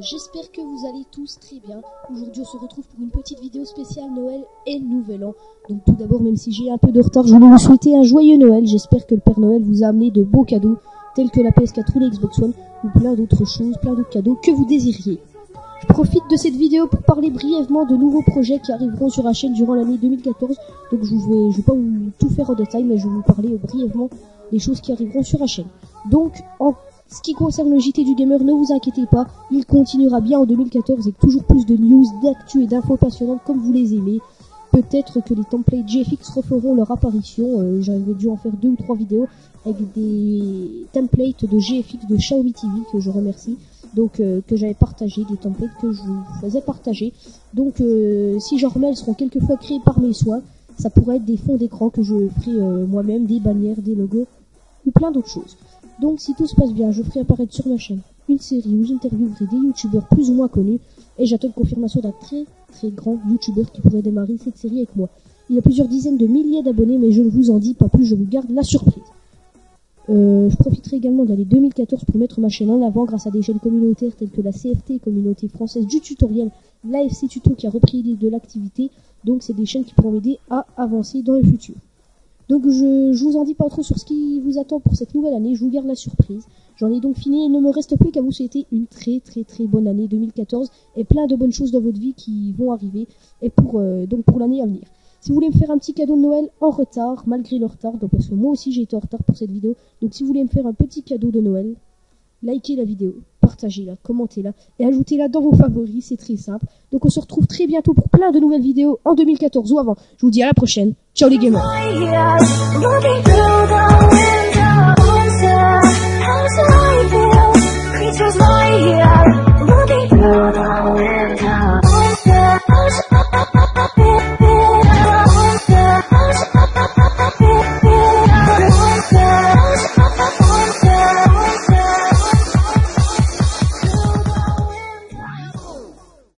j'espère que vous allez tous très bien. Aujourd'hui, on se retrouve pour une petite vidéo spéciale Noël et Nouvel An. Donc tout d'abord, même si j'ai un peu de retard, je voulais vous souhaiter un joyeux Noël. J'espère que le Père Noël vous a amené de beaux cadeaux, tels que la PS4 ou la One, ou plein d'autres choses, plein d'autres cadeaux que vous désiriez. Je profite de cette vidéo pour parler brièvement de nouveaux projets qui arriveront sur la chaîne durant l'année 2014. Donc je vais, je vais pas vous tout faire en détail, mais je vais vous parler brièvement des choses qui arriveront sur la chaîne. Donc en ce qui concerne le JT du Gamer, ne vous inquiétez pas, il continuera bien en 2014 avec toujours plus de news, d'actu et d'infos passionnantes comme vous les aimez. Peut-être que les templates GFX referont leur apparition. Euh, J'avais dû en faire deux ou trois vidéos avec des templates de GFX de Xiaomi TV que je remercie. Donc euh, que j'avais partagé, des templates que je vous faisais partager. Donc euh, si j'en remets, elles seront quelquefois créées par mes soins. Ça pourrait être des fonds d'écran que je ferai moi-même, des bannières, des logos ou plein d'autres choses. Donc si tout se passe bien, je ferai apparaître sur ma chaîne une série où j'interviewerai des youtubeurs plus ou moins connus et j'attends une confirmation d'un très très grand youtubeur qui pourrait démarrer cette série avec moi. Il y a plusieurs dizaines de milliers d'abonnés mais je ne vous en dis pas plus, je vous garde la surprise. Euh, je profiterai également de l'année 2014 pour mettre ma chaîne en avant grâce à des chaînes communautaires telles que la CFT, communauté française du tutoriel, l'AFC Tuto qui a repris l'idée de l'activité. Donc c'est des chaînes qui pourront m'aider à avancer dans le futur. Donc je, je vous en dis pas trop sur ce qui vous attend pour cette nouvelle année, je vous garde la surprise. J'en ai donc fini, il ne me reste plus qu'à vous souhaiter une très très très bonne année 2014 et plein de bonnes choses dans votre vie qui vont arriver et pour euh, donc pour l'année à venir. Si vous voulez me faire un petit cadeau de Noël en retard, malgré le retard, parce que moi aussi j'ai été en retard pour cette vidéo, donc si vous voulez me faire un petit cadeau de Noël, likez la vidéo, partagez-la, commentez-la et ajoutez-la dans vos favoris, c'est très simple. Donc on se retrouve très bientôt pour plein de nouvelles vidéos en 2014 ou avant. Je vous dis à la prochaine. Ciao les